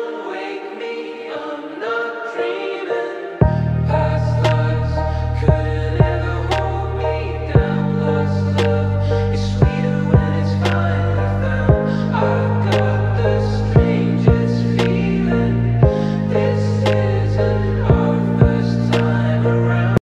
Lord